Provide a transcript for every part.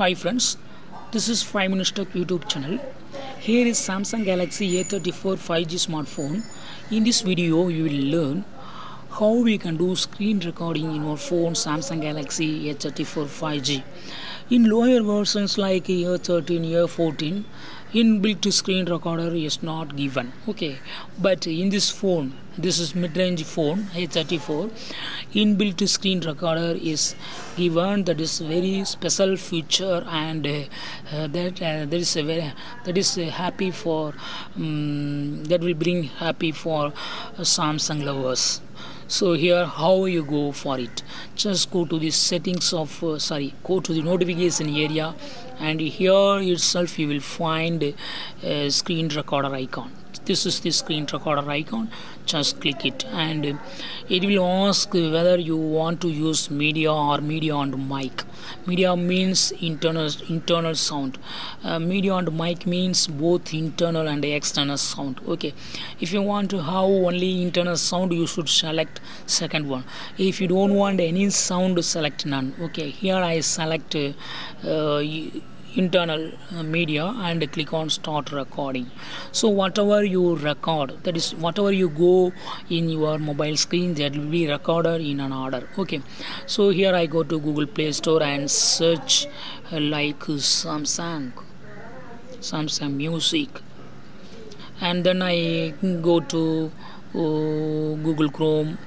Hi friends, this is 5 Minutes Tech YouTube channel. Here is Samsung Galaxy A34 5G smartphone. In this video, you will learn how we can do screen recording in our phone Samsung Galaxy A34 5G. In lower versions like A13, A14, inbuilt screen recorder is not given. Okay, but in this phone, this is mid-range phone A34, inbuilt screen recorder is given. That is very special feature, and uh, that uh, that is a very that is uh, happy for um, that will bring happy for uh, Samsung lovers so here how you go for it? Just go to the settings of uh, sorry go to the notification area and here itself you will find a screen recorder icon this is the screen recorder icon. Just click it and it will ask whether you want to use media or media and mic. Media means internal internal sound. Uh, media and mic means both internal and external sound. Okay. If you want to have only internal sound you should select second one. If you don't want any sound select none. Okay. Here i select uh, internal uh, media and click on start recording. So whatever you record that is whatever you go in your mobile screen that will be recorded in an order. Okay. So here i go to google play store and search uh, like samsung samsung music. And then i go to uh, google chrome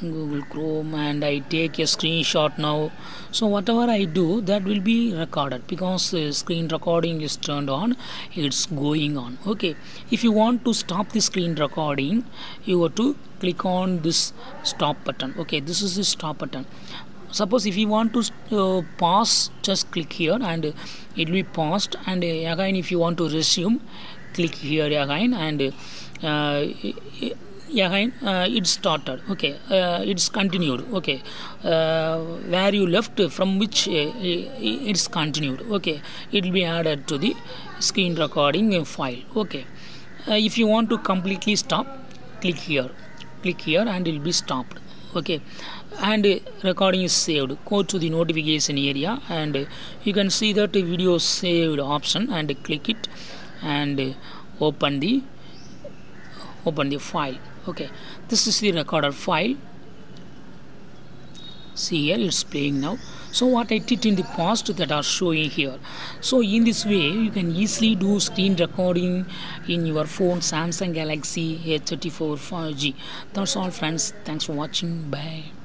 google chrome and i take a screenshot now. So whatever i do that will be recorded because uh, screen recording is turned on. It's going on. Okay. If you want to stop the screen recording you have to click on this stop button. Okay. This is the stop button. Suppose if you want to uh, pause just click here and it will be paused. And uh, again if you want to resume click here again and uh, again uh, it started. Okay uh, it's continued. Okay uh, where you left from which it's continued. Okay it will be added to the screen recording file. Okay if you want to completely stop click here. Click here and it will be stopped. Okay and recording is saved. Go to the notification area and you can see that video saved option and click it and uh, open the open the file. Okay. This is the recorder file. See here it's playing now. So what I did in the past that are showing here. So in this way you can easily do screen recording in your phone Samsung Galaxy A34 5G that's all friends. Thanks for watching. Bye